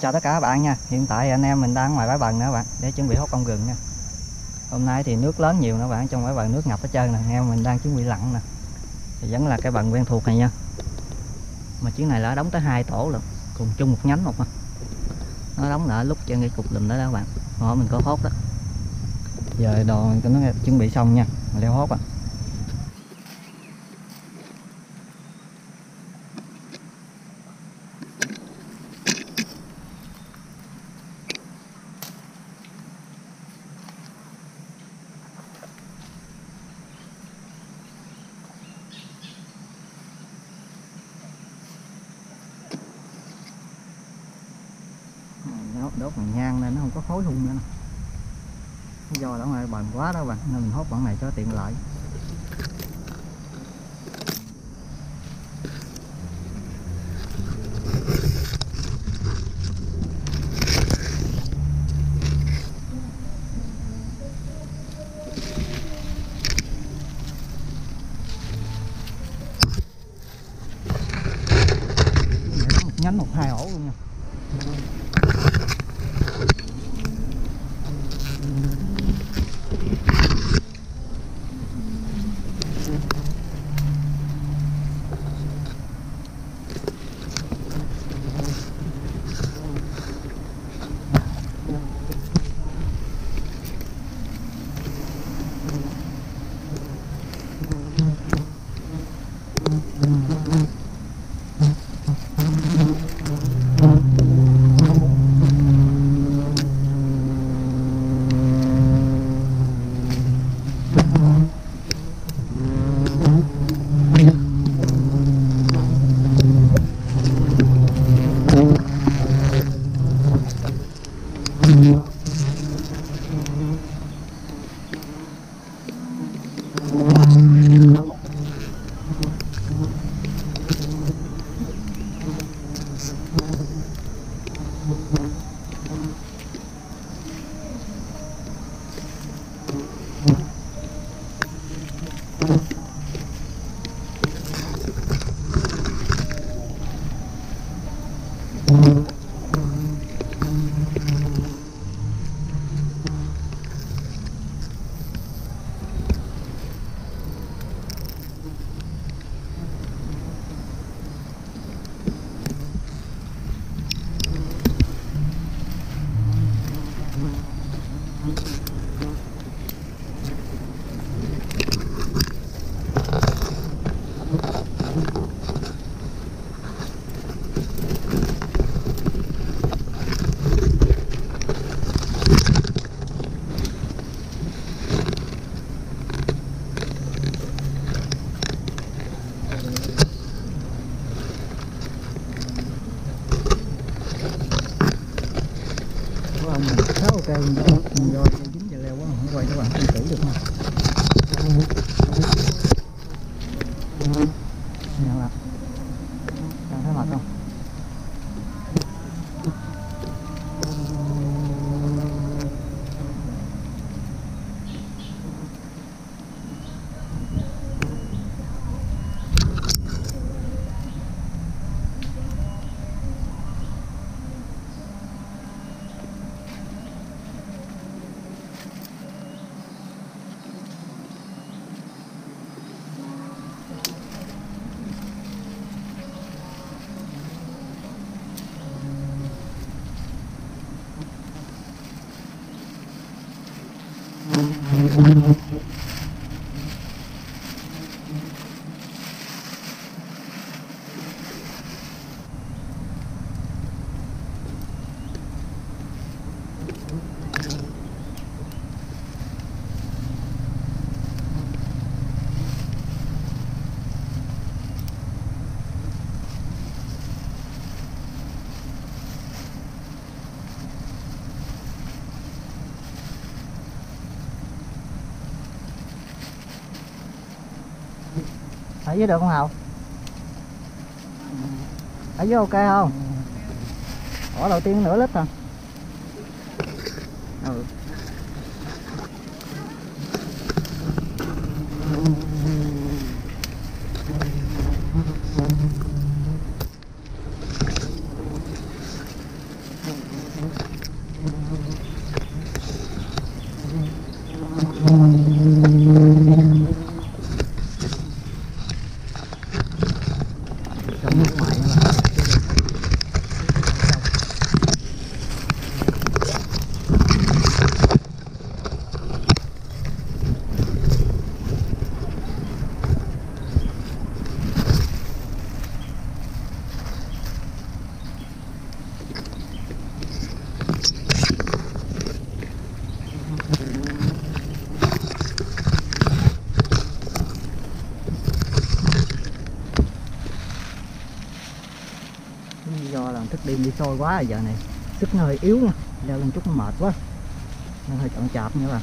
chào tất cả các bạn nha. Hiện tại anh em mình đang ngoài bãi bần nữa bạn, để chuẩn bị hút con gừng nha. Hôm nay thì nước lớn nhiều nữa bạn, trong bãi bần nước ngập hết trơn nè. Anh em mình đang chuẩn bị lặn nè. Thì vẫn là cái bần quen thuộc này nha. Mà chuyến này là đóng tới hai tổ luôn cùng chung một nhánh một mà. Nó đóng là lúc trên cái cục lùm đó đó các bạn. Họ mình có hốt đó. Giờ đồ nó chuẩn bị xong nha. Leo hốt à đốt, bằng nhang nên nó không có khói hung nữa nè. Do đó ngoài bền quá đó bạn nên mình hốt bản này cho tiện lợi. Nhánh một hai ổ luôn nha. Của ông do do dính giờ leo quá, không quay các bạn không xử được mà. Gracias. Ở dưới được không hậu? ở dưới ok không bỏ đầu tiên nửa lít thôi ừ. Trong nước ngoài nữa mà. do là thức đêm đi sôi quá à, giờ này. Sức nó hơi yếu nha leo lên chút nó mệt quá. Nó hơi chậm chạp nha các bạn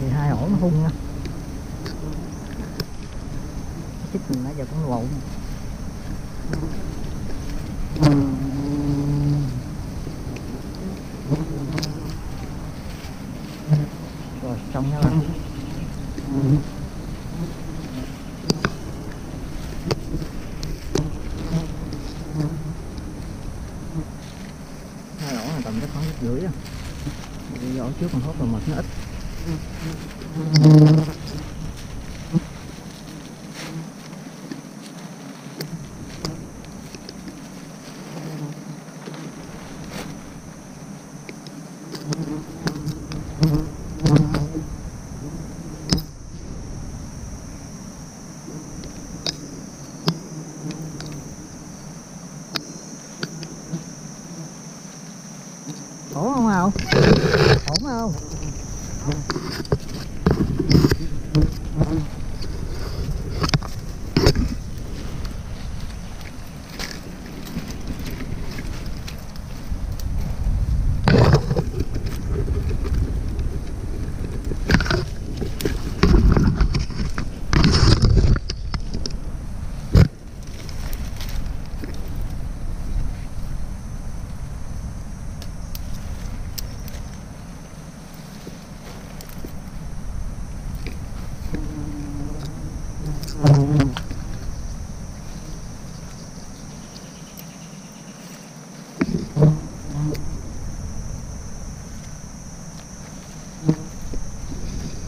thì hai ổ nó hung nha. Chích mình nãy giờ cũng lộn. Rồi, xong nha bạn. Hai lỗ này tầm chắc khoảng lít rưỡi á. Vì trước còn hốt rồi mệt, nó ít. Mm-hmm.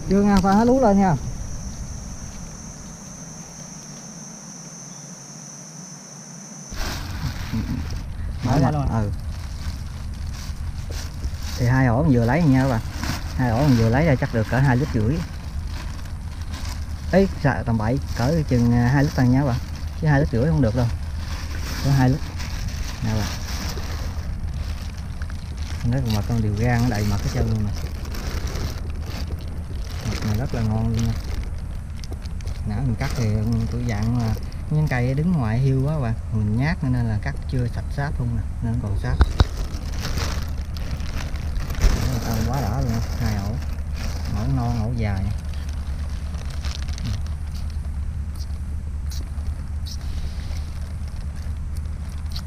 Chưa nha pha hết lú lên nha. Mở ra luôn. ừ. Thì hai ổ mình vừa lấy nha các bạn. Hai ổ mình vừa lấy ra chắc được cỡ hai lít rưỡi. Ấy dạ tầm bậy cỡ chừng à, hai lít tăng nha các bạn. Chứ hai lít rưỡi không được đâu. Có hai lít. Nè bạn. Nó còn mà con điều gan nó đầy mặt hết trơn luôn nè này rất là ngon luôn nha. Nãy mình cắt thì ừ, tôi dạng là những cây đứng ngoài hiu quá bạn mình nhát nên là cắt chưa sạch sáp luôn nè nên còn sáp Đó, quá đỏ luôn hai ổ. Ổ non ổ dài.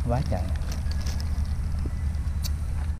Quá trời.